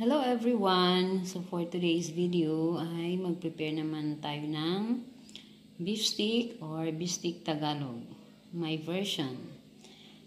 Hello everyone! So for today's video ay mag-prepare naman tayo ng beef stick or beef stick Tagalog. My version.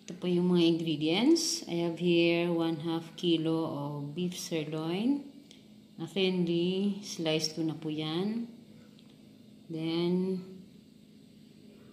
Ito po yung mga ingredients. I have here 1 half kilo of beef sirloin. Na thinly sliced ko na po yan. Then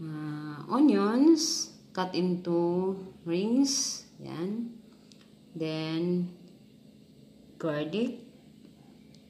uh, onions cut into rings. Yan. Then garlic,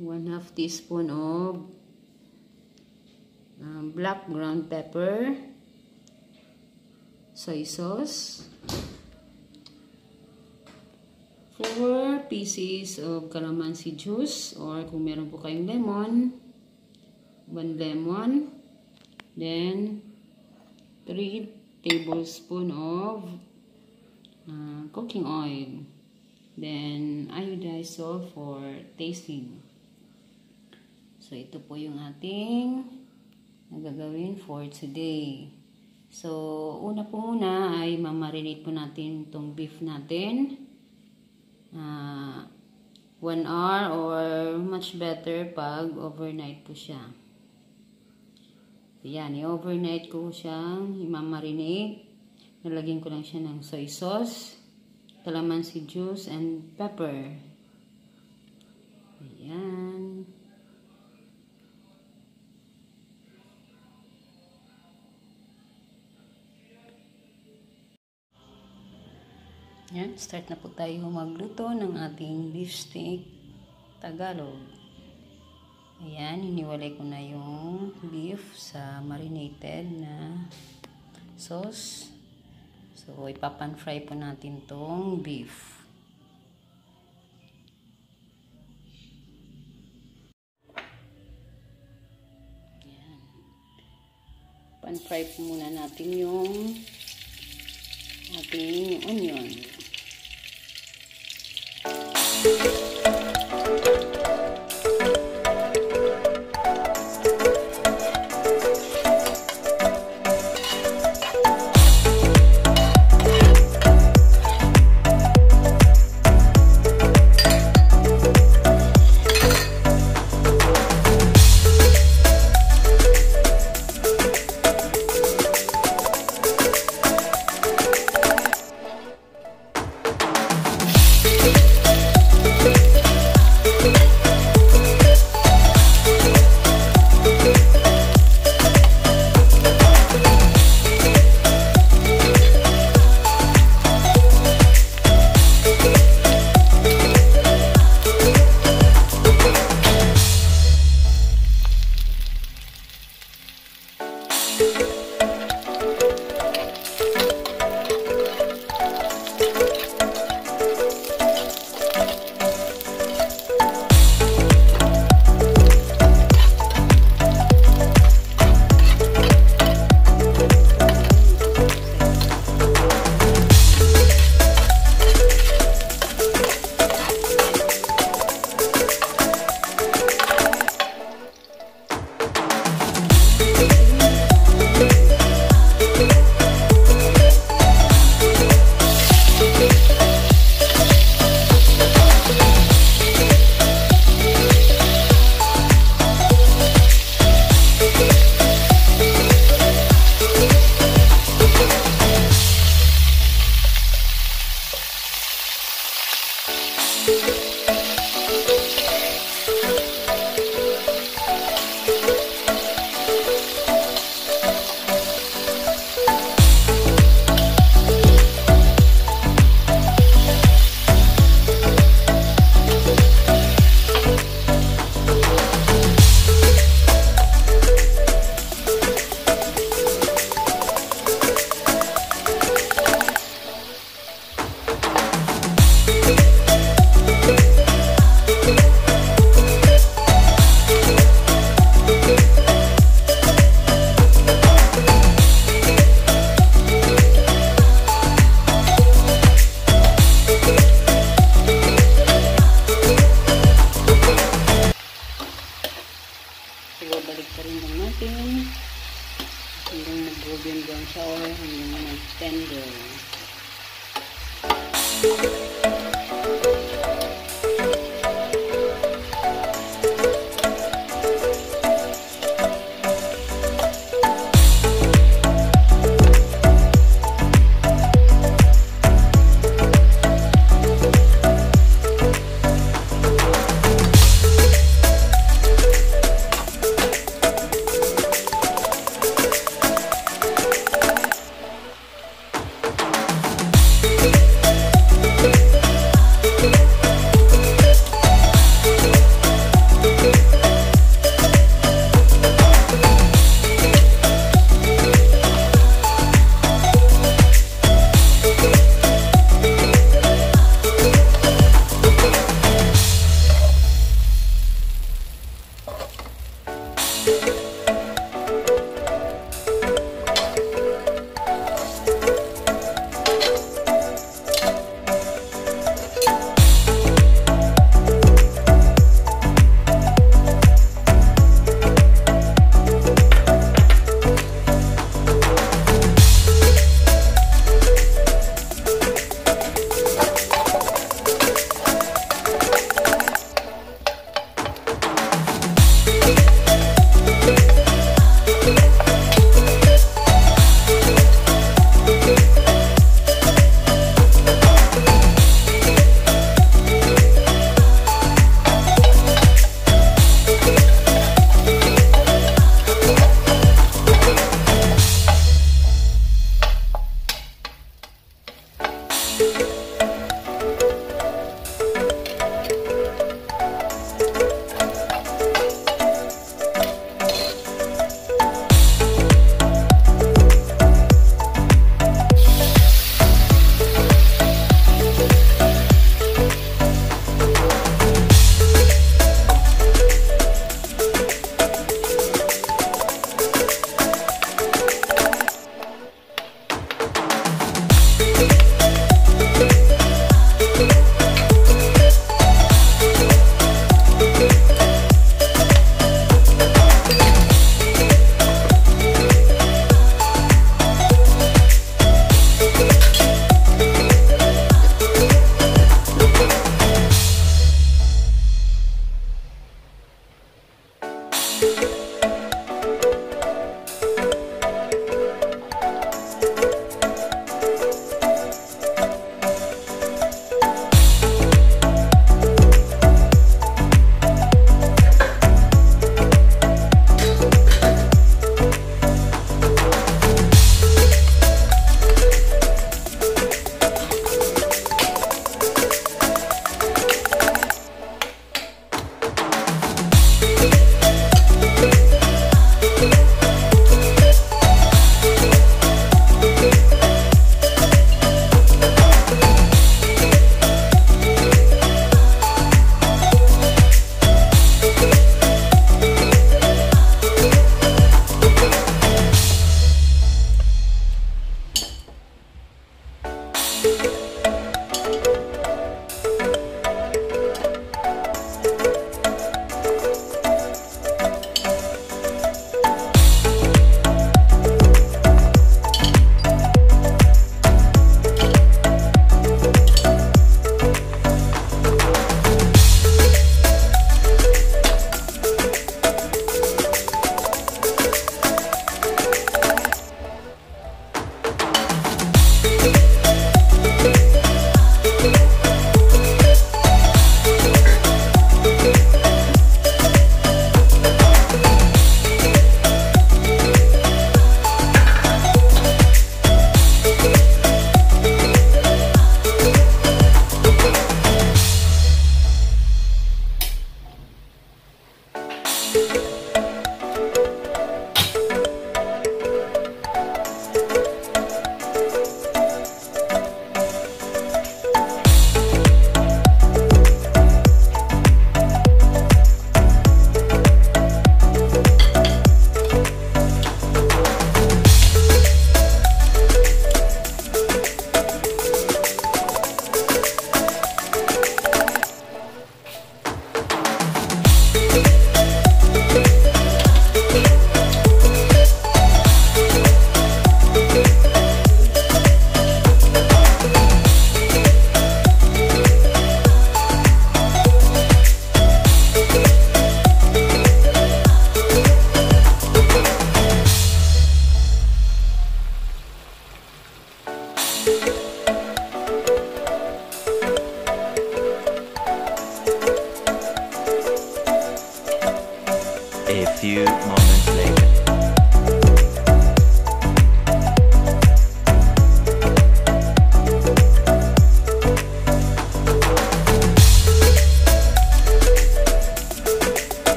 1 half teaspoon of um, black ground pepper, soy sauce, 4 pieces of calamansi juice or kung meron po kayong lemon, 1 lemon, then 3 tablespoon of uh, cooking oil. Then, iodized salt for tasting. So, ito po yung ating nagagawin for today. So, una po muna ay mamarinate po natin itong beef natin. Uh, one hour or much better pag overnight po siya. So, yan. I-overnight ko siyang imamarinate. Nalagyan ko lang siya ng soy sauce calamansi juice and pepper. Ayan. Ayan, start na po tayo magluto ng ating beef steak Tagalog. Ayan, iniwalay ko na yung beef sa marinated na sauce. So, ipapan-fry po natin tong beef. Yan. Pan-fry po muna natin yung ating onion. hanggang nag-golden brown siya or hanggang nag-tender. Thank you.